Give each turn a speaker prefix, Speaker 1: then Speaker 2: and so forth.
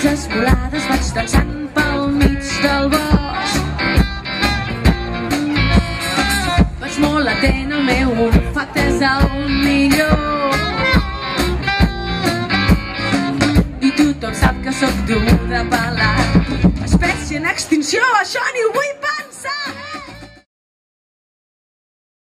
Speaker 1: calces volades vaig dansant pel mig del bosc. Vaig molt atent, al meu olfat, és el millor. I tothom sap que sóc dur de pelat, espècie en extinció, això ni ho vull pensar.